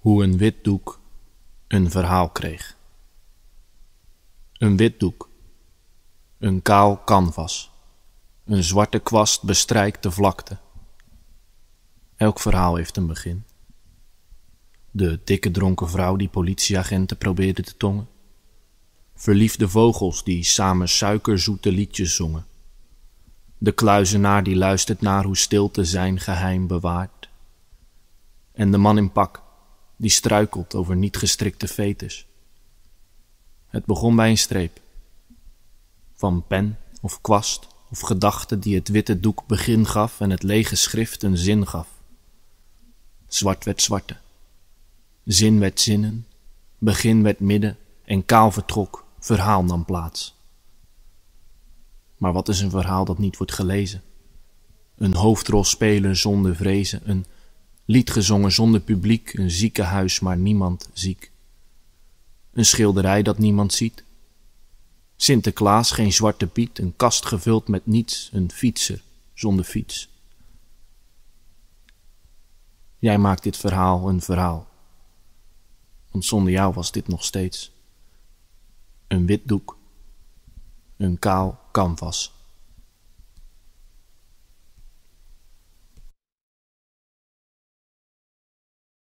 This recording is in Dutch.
Hoe een wit doek een verhaal kreeg. Een wit doek, een kaal canvas, een zwarte kwast bestrijkt de vlakte. Elk verhaal heeft een begin. De dikke dronken vrouw die politieagenten probeerde te tongen. Verliefde vogels die samen suikerzoete liedjes zongen. De kluizenaar die luistert naar hoe stilte zijn geheim bewaart. En de man in pak die struikelt over niet gestrikte fetus. Het begon bij een streep. Van pen of kwast of gedachte die het witte doek begin gaf en het lege schrift een zin gaf. Zwart werd zwarte. Zin werd zinnen, begin werd midden en kaal vertrok, verhaal nam plaats. Maar wat is een verhaal dat niet wordt gelezen? Een hoofdrol spelen zonder vrezen, een lied gezongen zonder publiek, een ziekenhuis maar niemand ziek. Een schilderij dat niemand ziet. Sinterklaas, geen zwarte piet, een kast gevuld met niets, een fietser zonder fiets. Jij maakt dit verhaal een verhaal. Want zonder jou was dit nog steeds een wit doek, een kaal canvas.